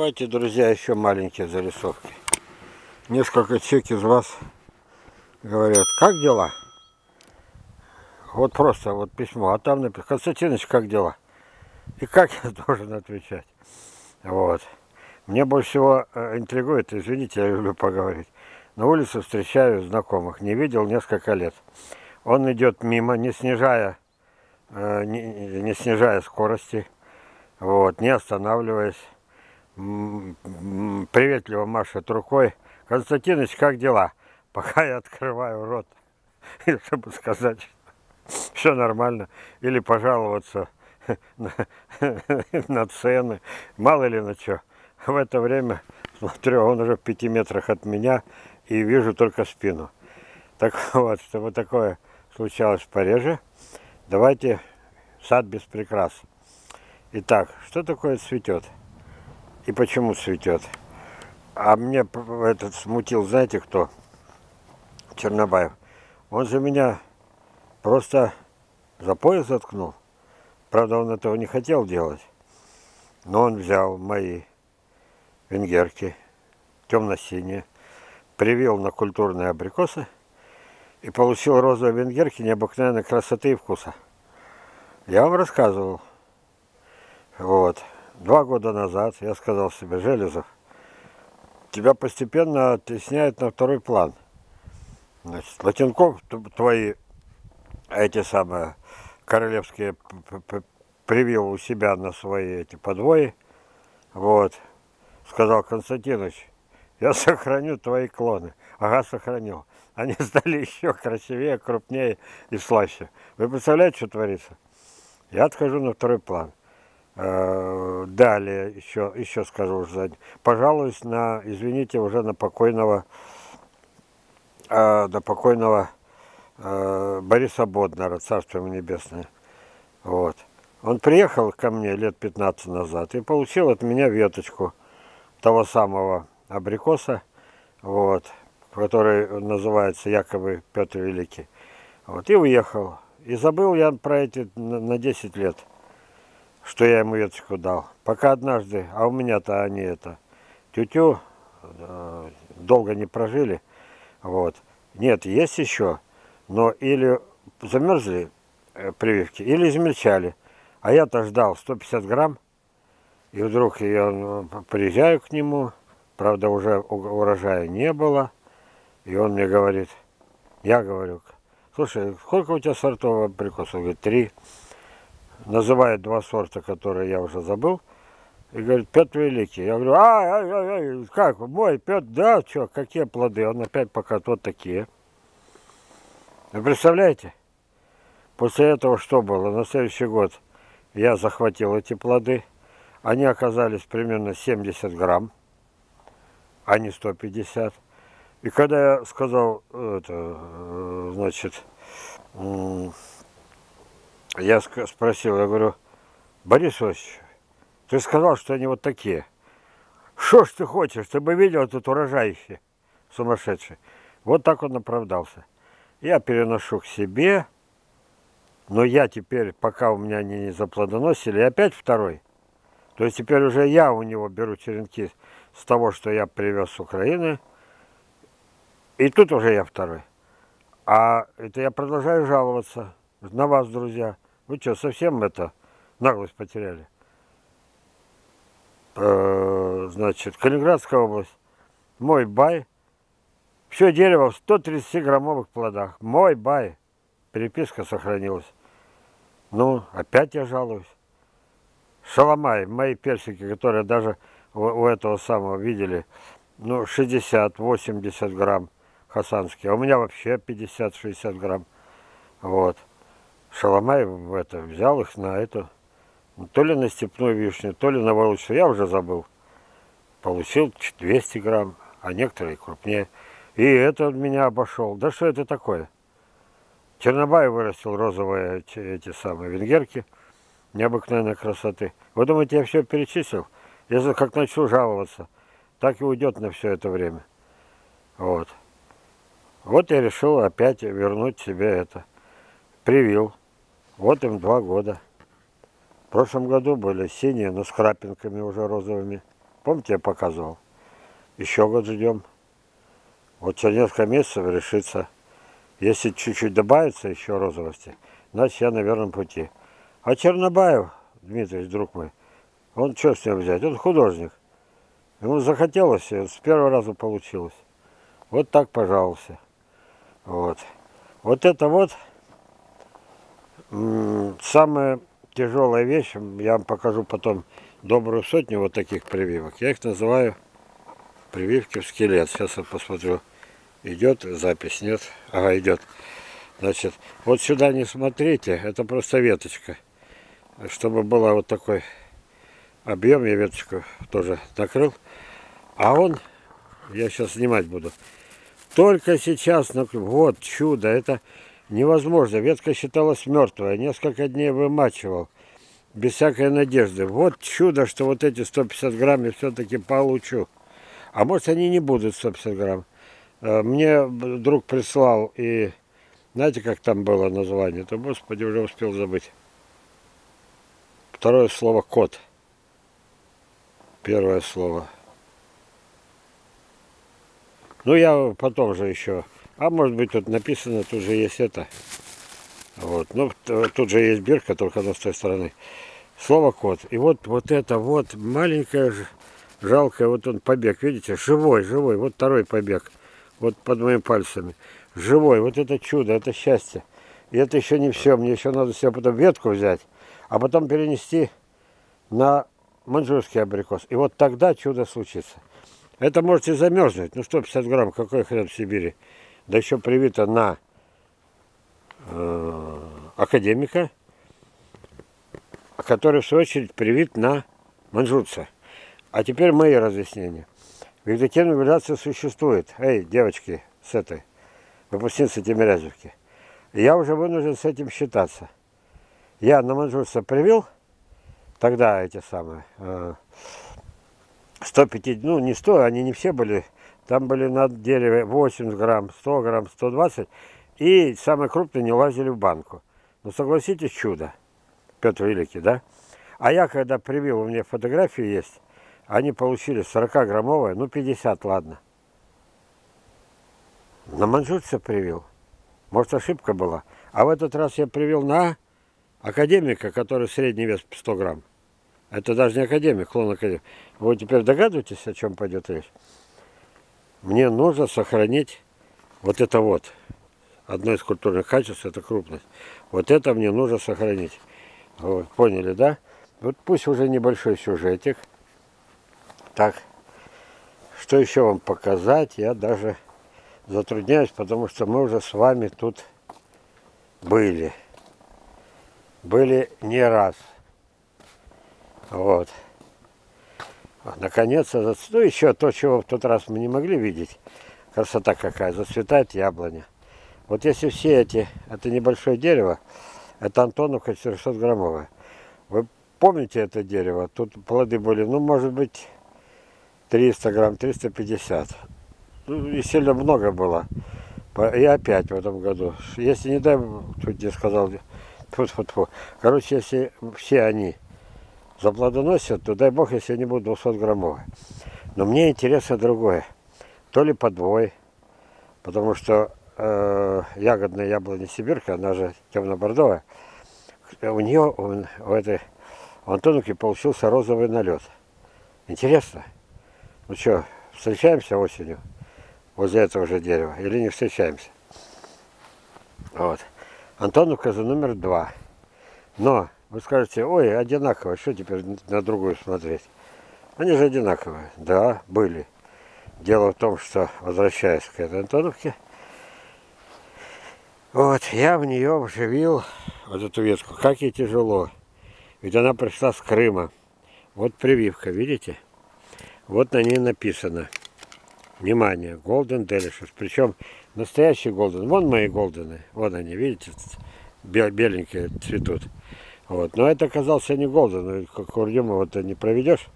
Давайте, друзья, еще маленькие зарисовки. Несколько человек из вас говорят, как дела? Вот просто вот письмо, а там написано, Константинович, как дела? И как я должен отвечать? Вот. Мне больше всего э, интригует, извините, я люблю поговорить. На улице встречаю знакомых, не видел несколько лет. Он идет мимо, не снижая, э, не, не снижая скорости, вот, не останавливаясь приветливо машет рукой. Константинович, как дела? Пока я открываю рот, чтобы сказать, все нормально, или пожаловаться на, цены, мало ли на что. В это время, смотрю, он уже в пяти метрах от меня, и вижу только спину. Так вот, чтобы такое случалось в Париже, давайте сад без прикрас. Итак, что такое цветет? И почему цветет. А мне этот смутил, знаете кто? Чернобаев. Он же меня просто за пояс заткнул. Правда, он этого не хотел делать. Но он взял мои венгерки, темно-синие, привил на культурные абрикосы и получил розовые венгерки необыкновенной красоты и вкуса. Я вам рассказывал. Вот. Два года назад я сказал себе, Железов, тебя постепенно оттесняют на второй план. Значит, Латинков твои, эти самые королевские, привил у себя на свои эти подвои. Вот. Сказал Константинович, я сохраню твои клоны. Ага, сохранил. Они стали еще красивее, крупнее и слаще. Вы представляете, что творится? Я отхожу на второй план. Э, далее, еще, еще скажу пожалуюсь на, извините, уже на покойного, э, на покойного э, Бориса Боднара, Царство ему небесное. Вот. Он приехал ко мне лет 15 назад и получил от меня веточку того самого абрикоса, вот, который называется якобы Петр Великий. Вот, и уехал. И забыл я про эти на 10 лет что я ему веточку дал. Пока однажды, а у меня-то они это, тютю, э, долго не прожили, вот. Нет, есть еще, но или замерзли э, прививки, или измельчали. А я-то ждал 150 грамм, и вдруг я ну, приезжаю к нему, правда уже урожая не было, и он мне говорит, я говорю, слушай, сколько у тебя сортов абрикосов? Он говорит, три называет два сорта, которые я уже забыл, и говорит, Петр Великий. Я говорю, а, а, а, а как, мой Петр, да, что, какие плоды? Он опять пока вот такие. Вы представляете? После этого что было? На следующий год я захватил эти плоды. Они оказались примерно 70 грамм, а не 150. И когда я сказал, это, э, значит, я спросил, я говорю, Борис Васильевич, ты сказал, что они вот такие. Что ж ты хочешь, чтобы видел этот урожай сумасшедший? Вот так он оправдался. Я переношу к себе, но я теперь, пока у меня они не заплодоносили, опять второй. То есть теперь уже я у него беру черенки с того, что я привез с Украины, и тут уже я второй. А это я продолжаю жаловаться на вас, друзья. Вы что, совсем это наглость потеряли? Э, значит, Калининградская область. Мой бай. Все дерево в 130-граммовых плодах. Мой бай. Переписка сохранилась. Ну, опять я жалуюсь. Шаломай, мои персики, которые даже у, у этого самого видели, ну, 60-80 грамм хасанские. А у меня вообще 50-60 грамм. Вот. Шаломаев это, взял их на эту, то ли на степную вишню, то ли на волосью, я уже забыл. Получил 200 грамм, а некоторые крупнее. И это меня обошел. Да что это такое? Чернобай вырастил розовые эти, эти самые венгерки необыкновенной красоты. Вы думаете, я все перечислил? Если как начну жаловаться, так и уйдет на все это время. Вот. Вот я решил опять вернуть себе это. Привил. Вот им два года. В прошлом году были синие, но с крапинками уже розовыми. Помните, я показывал? Еще год ждем. Вот через несколько месяцев решится. Если чуть-чуть добавится еще розовости, значит я на верном пути. А Чернобаев, Дмитрий, друг мой, он что с ним взять? Он художник. Ему захотелось, с первого раза получилось. Вот так пожаловался. Вот. Вот это вот самая тяжелая вещь. Я вам покажу потом добрую сотню вот таких прививок. Я их называю прививки в скелет. Сейчас я посмотрю. Идет запись? Нет? Ага, идет. Значит, вот сюда не смотрите, это просто веточка. Чтобы было вот такой объем, я веточку тоже накрыл. А он, я сейчас снимать буду, только сейчас, вот чудо, это невозможно. Ветка считалась мертвой, несколько дней вымачивал, без всякой надежды. Вот чудо, что вот эти 150 грамм я все-таки получу. А может они не будут 150 грамм. Э, мне друг прислал, и знаете, как там было название? То, господи, уже успел забыть. Второе слово «кот». Первое слово. Ну, я потом же еще... А может быть, тут написано, тут же есть это. Вот. Ну, тут же есть бирка, только она с той стороны. Слово «кот». И вот, вот это вот маленькое, жалкое, вот он побег, видите, живой, живой. Вот второй побег вот под моими пальцами. Живой, вот это чудо, это счастье. И это еще не все, мне еще надо себе потом ветку взять, а потом перенести на маньчжурский абрикос. И вот тогда чудо случится. Это можете замерзнуть, ну 150 грамм, какой хрен в Сибири. Да еще привито на э, академика, который в свою очередь привит на манжурца. А теперь мои разъяснения. Вегетативная градация существует. Эй, девочки, с этой, выпускницы Тимирязевки. Я уже вынужден с этим считаться. Я на манжурство привил, тогда эти самые, 150, э, ну не 100, они не все были, там были на дереве 80 грамм, 100 грамм, 120, и самые крупные не лазили в банку. Ну согласитесь, чудо, Петр Великий, да? А я когда привил, у меня фотографии есть, они получили 40-граммовое, ну 50, ладно. На манжурце привил. Может, ошибка была. А в этот раз я привел на академика, который средний вес 100 грамм. Это даже не академик, клон академик. Вы теперь догадываетесь, о чем пойдет речь? Мне нужно сохранить вот это вот. Одно из культурных качеств – это крупность. Вот это мне нужно сохранить. Вот, поняли, да? Вот пусть уже небольшой сюжетик. Так, что еще вам показать, я даже затрудняюсь, потому что мы уже с вами тут были. Были не раз. Вот. Наконец, то ну еще то, чего в тот раз мы не могли видеть. Красота какая, зацветает яблоня. Вот если все эти, это небольшое дерево, это Антоновка 400 граммовая. Вы помните это дерево? Тут плоды были, ну, может быть, 300 грамм, 350. Ну, и сильно много было. И опять в этом году. Если не дай, тут не сказал, тут, тут, тут. Короче, если все они заплодоносят, то дай бог, если они будут 200 граммовые. Но мне интересно другое. То ли подвой, потому что э, ягодная яблоня сибирка, она же темно-бордовая, у нее, у, у этой у Антоновки получился розовый налет. Интересно. Ну что, встречаемся осенью возле этого же дерева или не встречаемся? Вот. Антоновка за номер два. Но вы скажете, ой, одинаково, что теперь на другую смотреть? Они же одинаковые. Да, были. Дело в том, что, возвращаясь к этой Антоновке, вот, я в нее вживил вот эту ветку. Как ей тяжело. Ведь она пришла с Крыма. Вот прививка, видите? Вот на ней написано. Внимание, Golden Delicious. Причем настоящий Golden. Вон мои Голдены. Вон они, видите, беленькие цветут. Вот. Но это оказался не Голден. Как Урдюма вот не проведешь.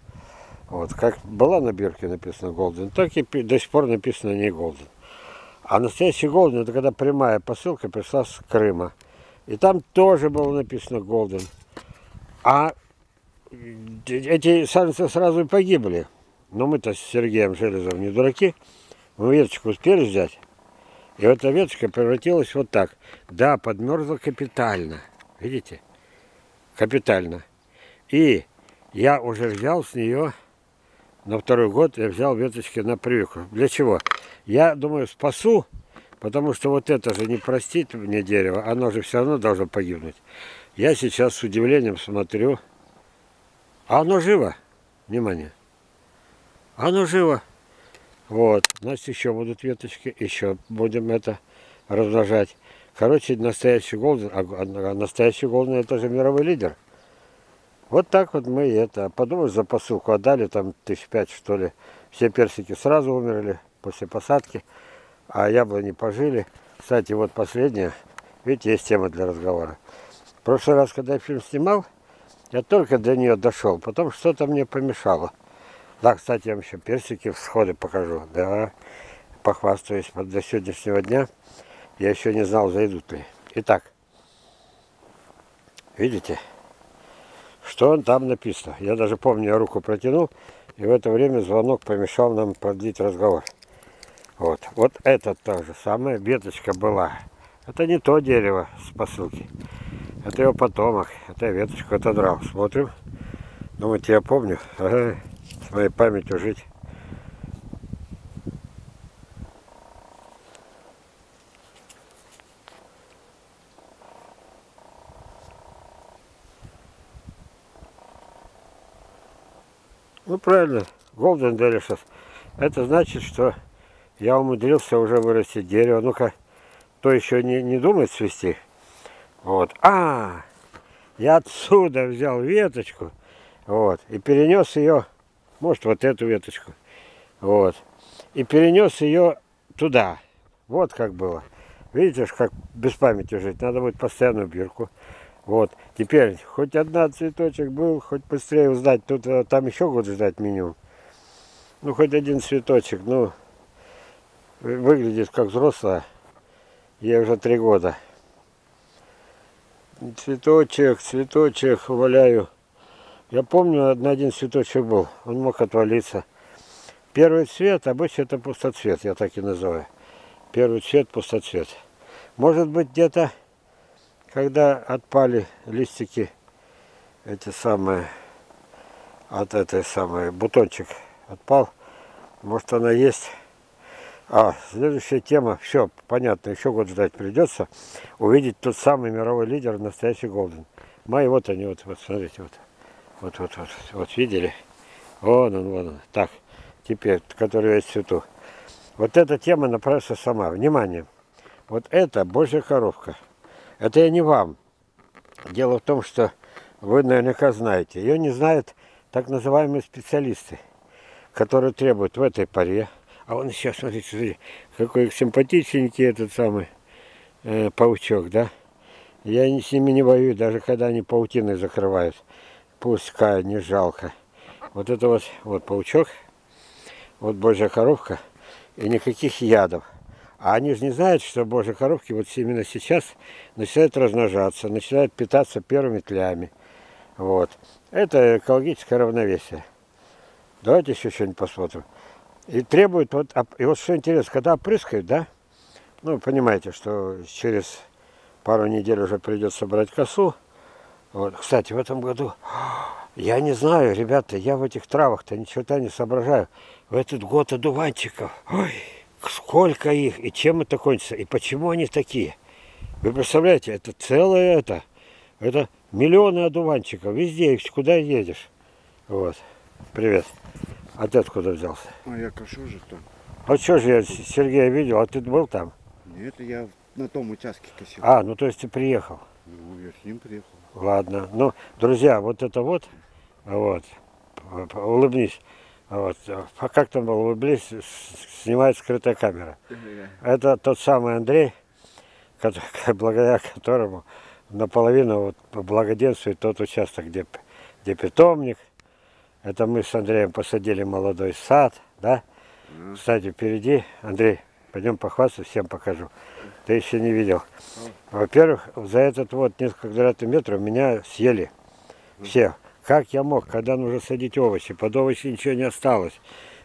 Вот. Как была на бирке написано Голден, так и до сих пор написано не Голден. А настоящий Голден, это когда прямая посылка пришла с Крыма. И там тоже было написано Голден. А эти саженцы сразу и погибли. Но мы-то с Сергеем Железовым не дураки. Мы веточку успели взять. И эта веточка превратилась вот так. Да, подмерзла капитально. Видите? Капитально. И я уже взял с нее, на второй год я взял веточки на прививку. Для чего? Я думаю, спасу, потому что вот это же не простит мне дерево, оно же все равно должно погибнуть. Я сейчас с удивлением смотрю, а оно живо. Внимание. Оно живо. Вот. Значит, еще будут веточки. Еще будем это размножать. Короче, настоящий голден. А, а настоящий голден это же мировой лидер. Вот так вот мы это. Подумаешь, за посылку отдали, там тысяч пять что ли. Все персики сразу умерли после посадки. А яблони пожили. Кстати, вот последняя. Видите, есть тема для разговора. В прошлый раз, когда я фильм снимал, я только до нее дошел. Потом что-то мне помешало. Да, кстати, я вам еще персики всходы покажу. Да, похвастаюсь. До сегодняшнего дня я еще не знал, зайдут ли. Итак, видите, что там написано. Я даже помню, я руку протянул, и в это время звонок помешал нам продлить разговор. Вот, вот это то же самое, веточка была. Это не то дерево с посылки. Это его потомок. Это я веточку отодрал. Смотрим. Думаете, я помню? Ага моей памятью жить. Ну правильно, Golden Delicious. Это значит, что я умудрился уже вырастить дерево. Ну-ка, то еще не, не думает свести. Вот. А, я отсюда взял веточку. Вот. И перенес ее может вот эту веточку. Вот. И перенес ее туда. Вот как было. Видите, как без памяти жить. Надо будет постоянную бирку. Вот. Теперь, хоть одна цветочек был, хоть быстрее узнать. Тут э, там еще год ждать минимум. Ну, хоть один цветочек. Ну, выглядит как взрослая. Ей уже три года. Цветочек, цветочек, валяю. Я помню, на один цветочек был, он мог отвалиться. Первый цвет, обычно это пустоцвет, я так и называю. Первый цвет пустоцвет. Может быть где-то, когда отпали листики, эти самые, от этой самой, бутончик отпал, может она есть. А, следующая тема, все, понятно, еще год ждать придется, увидеть тот самый мировой лидер, настоящий Голден. Мои, вот они, вот, вот смотрите, вот. Вот, вот, вот, вот, видели? Вон он, вон он. Так, теперь, который весь цвету. Вот эта тема напрашивается сама. Внимание. Вот это Божья коровка. Это я не вам. Дело в том, что вы наверняка знаете. Ее не знают так называемые специалисты, которые требуют в этой паре. А он сейчас, смотрите, смотрите какой симпатичненький этот самый э, паучок, да? Я с ними не боюсь, даже когда они паутиной закрывают. Пускай, не жалко. Вот это вот, вот паучок, вот божья коровка, и никаких ядов. А они же не знают, что божьи коровки вот именно сейчас начинают размножаться, начинают питаться первыми тлями. Вот. Это экологическое равновесие. Давайте еще что-нибудь посмотрим. И требует, вот, и вот что интересно, когда опрыскают, да, ну, понимаете, что через пару недель уже придется брать косу, вот. Кстати, в этом году, я не знаю, ребята, я в этих травах-то ничего не соображаю. В этот год одуванчиков, ой, сколько их, и чем это кончится, и почему они такие. Вы представляете, это целое это, это миллионы одуванчиков, везде, куда едешь. Вот, привет. А ты откуда взялся? А я кашу же там. А что же я Сергея видел, а ты был там? Нет, я на том участке косил. А, ну то есть ты приехал? Ну, я с ним приехал. Ладно. Ну, друзья, вот это вот, вот, улыбнись. Вот. А как там было, улыбнись, снимает скрытая камера. Это тот самый Андрей, который, благодаря которому наполовину вот благоденствует тот участок, где, где питомник. Это мы с Андреем посадили молодой сад, да? Кстати, впереди, Андрей, пойдем похвастаться, всем покажу. Ты еще не видел. Во-первых, за этот вот несколько квадратных метров меня съели. Все. Как я мог, когда нужно садить овощи? Под овощи ничего не осталось.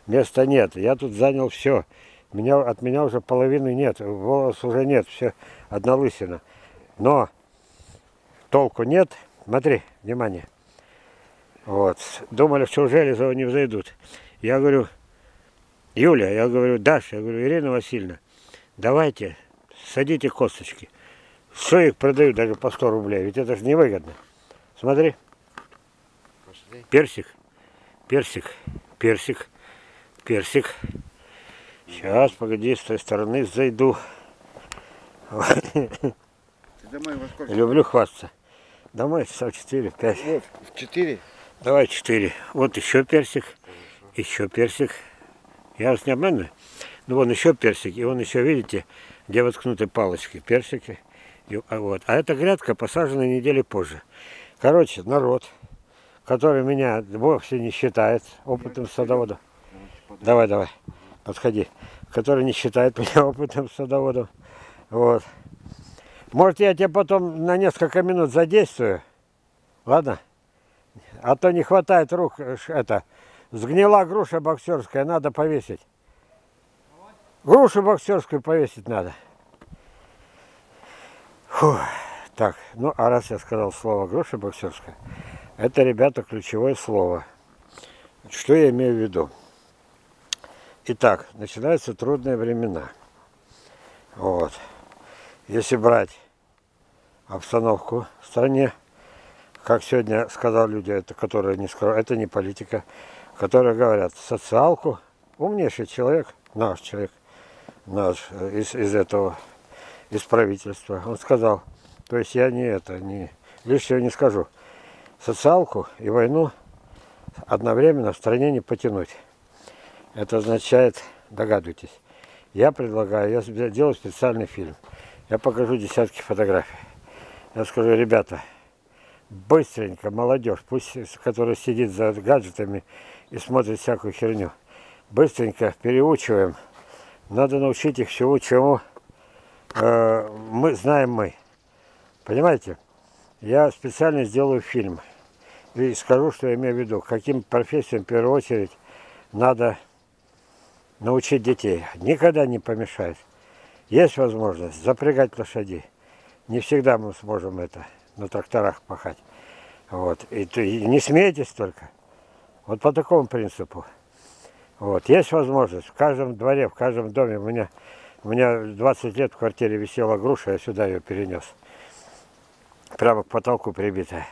Места нет. Я тут занял все. Меня, от меня уже половины нет. Волос уже нет. Все одна лысина. Но толку нет. Смотри, внимание. Вот. Думали, что в Железово не взойдут. Я говорю, Юля, я говорю, Даша, я говорю, Ирина Васильевна, давайте, садите косточки. Что их продают даже по 100 рублей? Ведь это же невыгодно. Смотри. Персик, персик, персик, персик. Сейчас, погоди, с той стороны зайду. Домой во сколько? Люблю хвастаться. Домой часа 4-5. Вот, в четыре. Давай 4. Вот еще персик, еще персик. Я вас не обманываю? Ну, вон еще персик, и вон еще, видите, где воткнуты палочки, персики. И, а, вот. а эта грядка посажена недели позже. Короче, народ, который меня вовсе не считает опытным садоводом. Давай, давай, подходи. Который не считает меня опытным садоводом. Вот. Может, я тебе потом на несколько минут задействую? Ладно? А то не хватает рук. э, Это, сгнила груша боксерская, надо повесить. Грушу боксерскую повесить надо. Фу. Так, ну а раз я сказал слово груша боксерская, это, ребята, ключевое слово. Что я имею в виду? Итак, начинаются трудные времена. Вот. Если брать обстановку в стране, как сегодня сказал люди, это которые не скрывают, это не политика, которые говорят, социалку, умнейший человек, наш человек, наш э, из, из этого, из правительства, он сказал, то есть я не это, не, лишнего не скажу, социалку и войну одновременно в стране не потянуть. Это означает, догадывайтесь, я предлагаю, я делаю специальный фильм, я покажу десятки фотографий. Я скажу, ребята, быстренько молодежь, пусть, которая сидит за гаджетами и смотрит всякую херню, быстренько переучиваем. Надо научить их всему, чему э, мы знаем мы. Понимаете? Я специально сделаю фильм и скажу, что я имею в виду, каким профессиям в первую очередь надо научить детей. Никогда не помешает. Есть возможность запрягать лошадей. Не всегда мы сможем это на тракторах пахать. Вот. И, и не смейтесь только. Вот по такому принципу. Вот. Есть возможность. В каждом дворе, в каждом доме. У меня, у меня 20 лет в квартире висела груша, я сюда ее перенес. Прямо к потолку прибитая.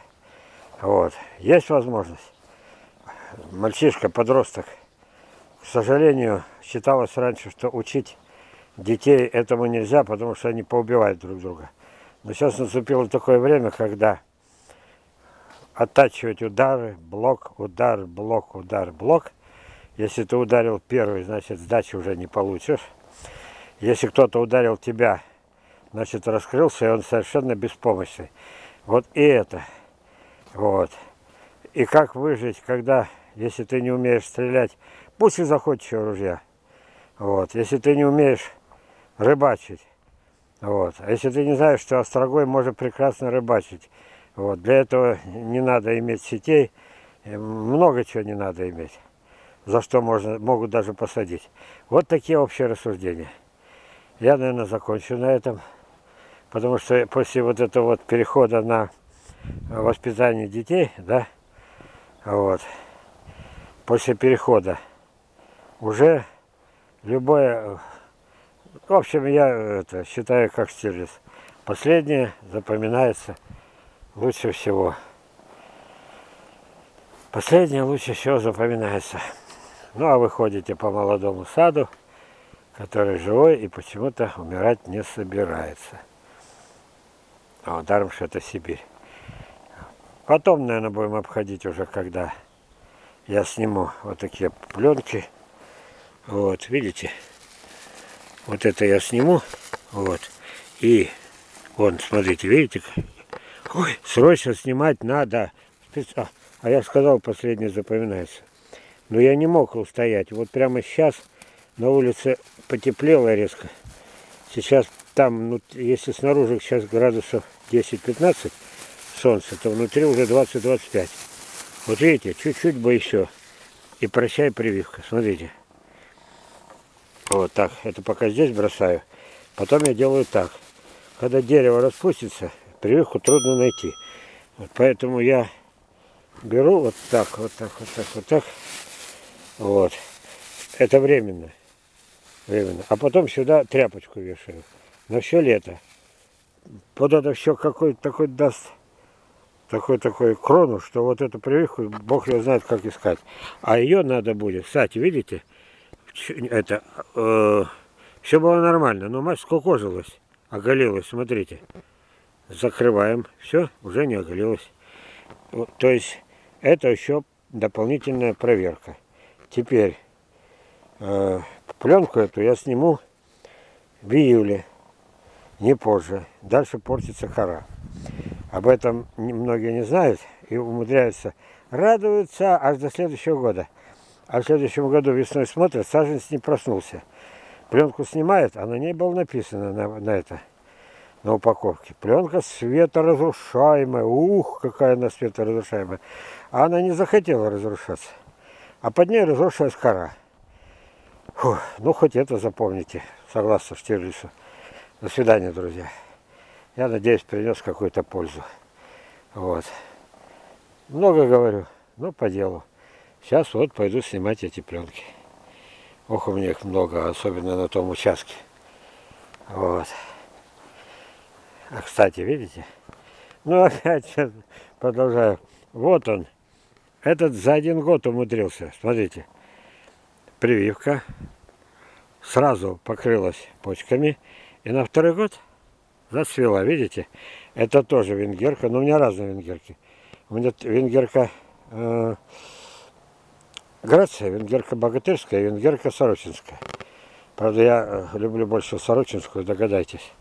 Вот. Есть возможность. Мальчишка, подросток. К сожалению, считалось раньше, что учить детей этому нельзя, потому что они поубивают друг друга. Но сейчас наступило такое время, когда оттачивать удары, блок, удар, блок, удар, блок. Если ты ударил первый, значит сдачи уже не получишь. Если кто-то ударил тебя, значит раскрылся, и он совершенно беспомощный. Вот и это. Вот. И как выжить, когда, если ты не умеешь стрелять, пусть из охотничьего ружья. Вот. Если ты не умеешь рыбачить, вот. А если ты не знаешь, что острогой может прекрасно рыбачить, вот. для этого не надо иметь сетей, э, много чего не надо иметь, за что можно, могут даже посадить. Вот такие общие рассуждения. Я, наверное, закончу на этом, потому что после вот этого вот перехода на воспитание детей, да, вот, после перехода уже любое в общем, я это считаю как Стирлиц. Последнее запоминается лучше всего. Последнее лучше всего запоминается. Ну, а вы ходите по молодому саду, который живой и почему-то умирать не собирается. А даром, что это Сибирь. Потом, наверное, будем обходить уже, когда я сниму вот такие пленки. Вот, видите? Вот это я сниму. Вот. И вон, смотрите, видите? Ой, срочно снимать надо. А, а я сказал, последнее запоминается. Но я не мог устоять. Вот прямо сейчас на улице потеплело резко. Сейчас там, ну, если снаружи сейчас градусов 10-15 солнце, то внутри уже 20-25. Вот видите, чуть-чуть бы еще. И прощай прививка. Смотрите. Вот так. Это пока здесь бросаю. Потом я делаю так. Когда дерево распустится, прививку трудно найти. Вот поэтому я беру вот так, вот так, вот так, вот так. Вот. Это временно. Временно. А потом сюда тряпочку вешаю. На все лето. Вот это все какой-то такой даст такой-такой крону, что вот эту прививку Бог ее знает, как искать. А ее надо будет, кстати, видите, это, э, все было нормально, но мать скукожилась, оголилась, смотрите. Закрываем, все, уже не оголилась. То есть, это еще дополнительная проверка. Теперь, э, пленку эту я сниму в июле, не позже. Дальше портится кора. Об этом многие не знают и умудряются радуются аж до следующего года. А в следующем году весной смотрят, саженец не проснулся. Пленку снимают, а на ней было написано на, на это, на упаковке. Пленка светоразрушаемая. Ух, какая она светоразрушаемая. А она не захотела разрушаться. А под ней разрушилась кора. Фух, ну, хоть это запомните, согласно Штирлицу. До свидания, друзья. Я надеюсь, принес какую-то пользу. Вот. Много говорю, но по делу. Сейчас вот пойду снимать эти пленки. Ох, у меня их много, особенно на том участке. Вот. А, кстати, видите? Ну, опять продолжаю. Вот он. Этот за один год умудрился. Смотрите. Прививка. Сразу покрылась почками. И на второй год зацвела, видите? Это тоже венгерка, но у меня разные венгерки. У меня венгерка э, Грация, венгерка богатырская, венгерка сорочинская. Правда, я э, люблю больше сорочинскую, догадайтесь.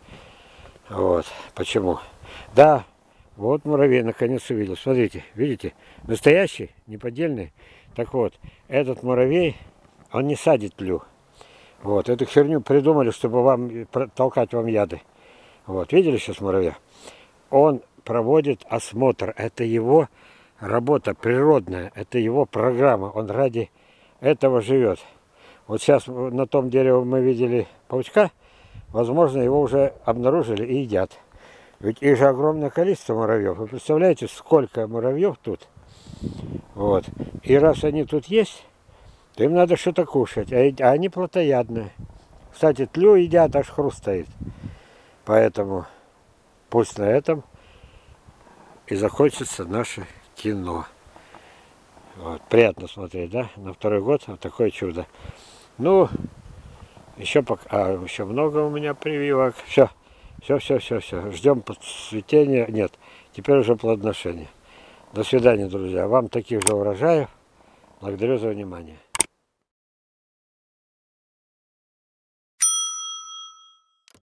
Вот, почему. Да, вот муравей наконец увидел. Смотрите, видите? Настоящий, неподдельный. Так вот, этот муравей, он не садит тлю. Вот, эту херню придумали, чтобы вам э, толкать вам яды. Вот, видели сейчас муравья? Он проводит осмотр. Это его работа природная, это его программа. Он ради этого живет. Вот сейчас на том дереве мы видели паучка. Возможно, его уже обнаружили и едят. Ведь их же огромное количество муравьев. Вы представляете, сколько муравьев тут? Вот. И раз они тут есть, то им надо что-то кушать. А они плотоядные. Кстати, тлю едят, аж хруст стоит. Поэтому пусть на этом и закончится наше кино. Вот, приятно смотреть, да? На второй год вот такое чудо. Ну, еще пока, а, еще много у меня прививок. Все, все, все, все, все. Ждем цветения. Нет, теперь уже плодоношение. До свидания, друзья. Вам таких же урожаев. Благодарю за внимание.